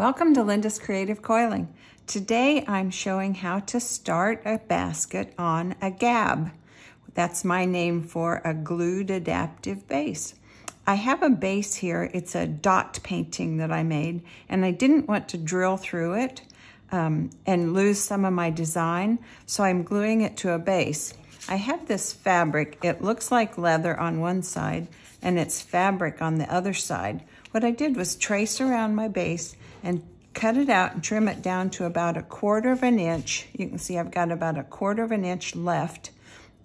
Welcome to Linda's Creative Coiling. Today I'm showing how to start a basket on a gab. That's my name for a glued adaptive base. I have a base here, it's a dot painting that I made, and I didn't want to drill through it um, and lose some of my design, so I'm gluing it to a base. I have this fabric, it looks like leather on one side, and it's fabric on the other side. What I did was trace around my base and cut it out and trim it down to about a quarter of an inch. You can see I've got about a quarter of an inch left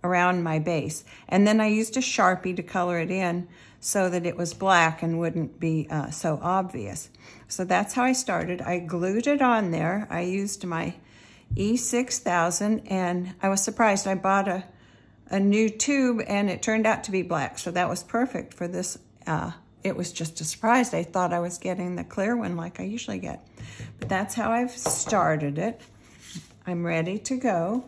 around my base. And then I used a Sharpie to color it in so that it was black and wouldn't be uh, so obvious. So that's how I started. I glued it on there. I used my E6000 and I was surprised. I bought a, a new tube and it turned out to be black. So that was perfect for this. Uh, it was just a surprise. I thought I was getting the clear one like I usually get. But that's how I've started it. I'm ready to go.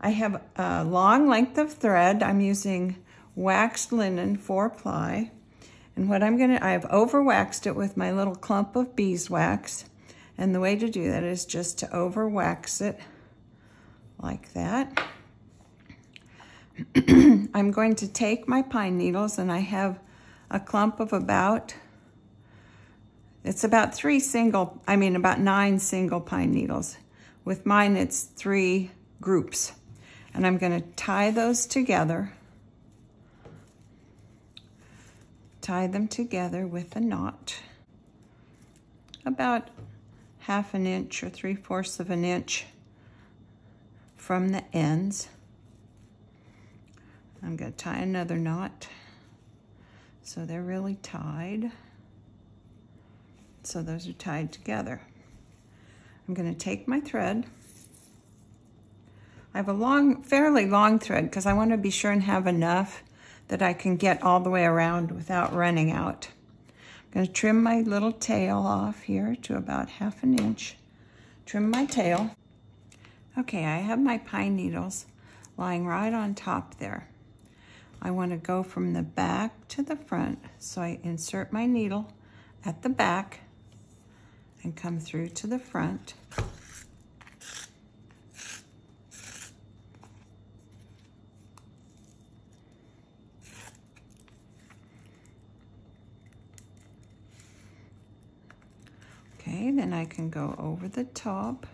I have a long length of thread. I'm using waxed linen four ply. And what I'm gonna, I've over waxed it with my little clump of beeswax. And the way to do that is just to over wax it like that. I'm going to take my pine needles and I have a clump of about, it's about three single, I mean about nine single pine needles. With mine, it's three groups. And I'm gonna tie those together. Tie them together with a knot. About half an inch or three-fourths of an inch from the ends. I'm gonna tie another knot. So they're really tied. So those are tied together. I'm gonna take my thread I have a long, fairly long thread because I want to be sure and have enough that I can get all the way around without running out. I'm going to trim my little tail off here to about half an inch. Trim my tail. Okay, I have my pine needles lying right on top there. I want to go from the back to the front, so I insert my needle at the back and come through to the front. Okay, then I can go over the top,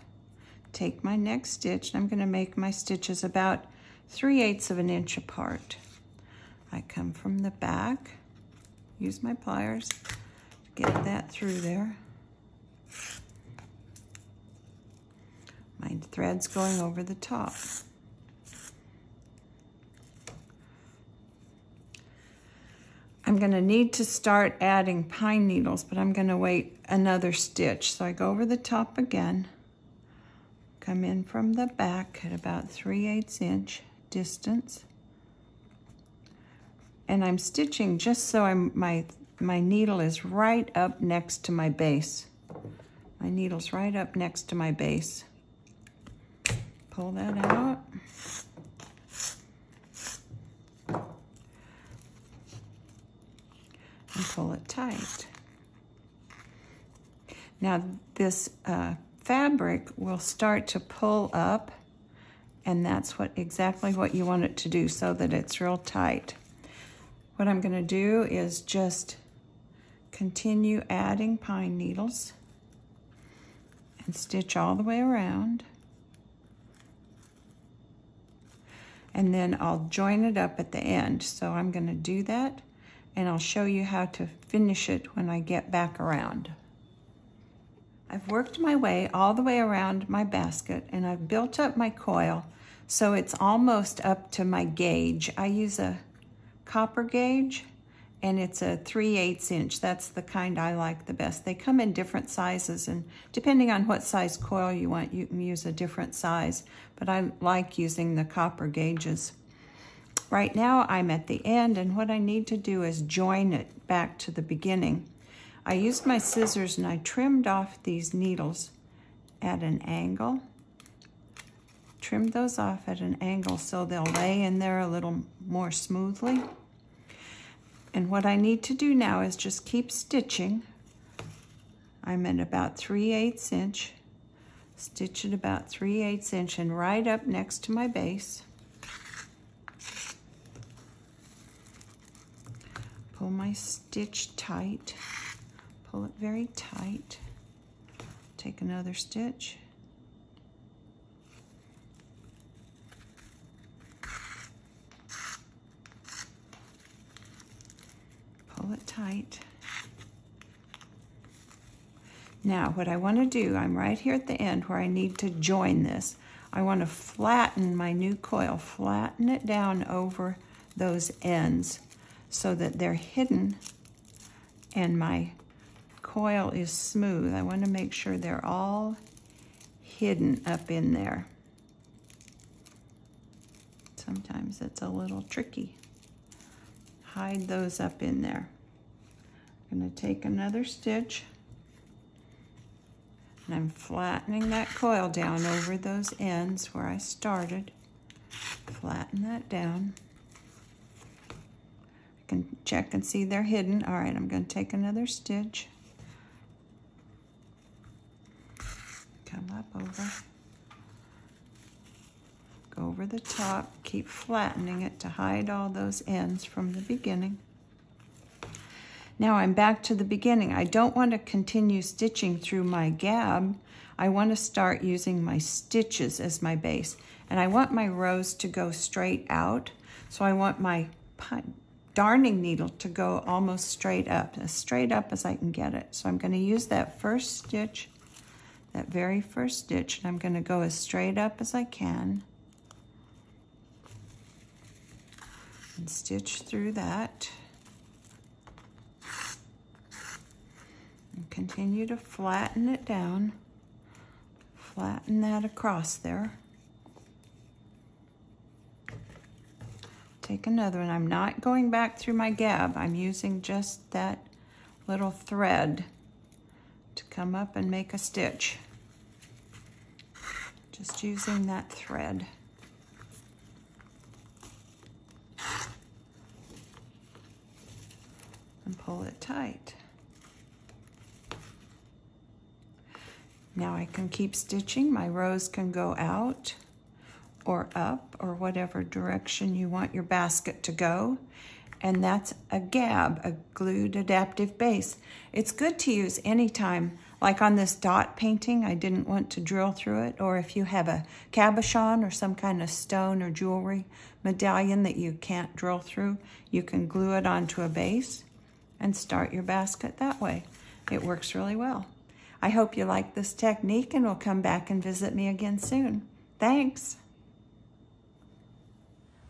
take my next stitch, and I'm gonna make my stitches about 3 eighths of an inch apart. I come from the back, use my pliers, get that through there. My thread's going over the top. I'm gonna need to start adding pine needles, but I'm gonna wait another stitch. So I go over the top again, come in from the back at about 3 eighths inch distance. And I'm stitching just so I'm, my, my needle is right up next to my base. My needle's right up next to my base. Pull that out. and pull it tight. Now this uh, fabric will start to pull up and that's what exactly what you want it to do so that it's real tight. What I'm gonna do is just continue adding pine needles and stitch all the way around. And then I'll join it up at the end. So I'm gonna do that and I'll show you how to finish it when I get back around. I've worked my way all the way around my basket and I've built up my coil so it's almost up to my gauge. I use a copper gauge and it's a 3 8 inch. That's the kind I like the best. They come in different sizes and depending on what size coil you want, you can use a different size, but I like using the copper gauges. Right now I'm at the end and what I need to do is join it back to the beginning. I used my scissors and I trimmed off these needles at an angle. Trimmed those off at an angle so they'll lay in there a little more smoothly. And what I need to do now is just keep stitching. I'm at about 3 eighths inch. Stitch it about 3 eighths inch and right up next to my base. Pull my stitch tight. Pull it very tight. Take another stitch. Pull it tight. Now, what I want to do, I'm right here at the end where I need to join this. I want to flatten my new coil, flatten it down over those ends so that they're hidden and my coil is smooth. I want to make sure they're all hidden up in there. Sometimes it's a little tricky. Hide those up in there. I'm going to take another stitch and I'm flattening that coil down over those ends where I started. Flatten that down I can check and see they're hidden. All right, I'm going to take another stitch. Come up over. Go over the top. Keep flattening it to hide all those ends from the beginning. Now I'm back to the beginning. I don't want to continue stitching through my gab. I want to start using my stitches as my base. And I want my rows to go straight out. So I want my darning needle to go almost straight up, as straight up as I can get it. So I'm going to use that first stitch, that very first stitch, and I'm going to go as straight up as I can. And stitch through that. And continue to flatten it down. Flatten that across there. take another one. I'm not going back through my gab. I'm using just that little thread to come up and make a stitch. Just using that thread. And pull it tight. Now I can keep stitching. My rows can go out or up or whatever direction you want your basket to go. And that's a gab, a glued adaptive base. It's good to use anytime. Like on this dot painting, I didn't want to drill through it. Or if you have a cabochon or some kind of stone or jewelry medallion that you can't drill through, you can glue it onto a base and start your basket that way. It works really well. I hope you like this technique and will come back and visit me again soon. Thanks.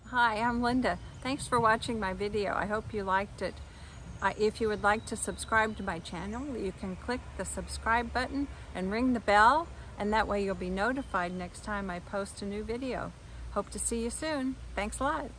Hi, I'm Linda. Thanks for watching my video. I hope you liked it. Uh, if you would like to subscribe to my channel, you can click the subscribe button and ring the bell, and that way you'll be notified next time I post a new video. Hope to see you soon. Thanks a lot.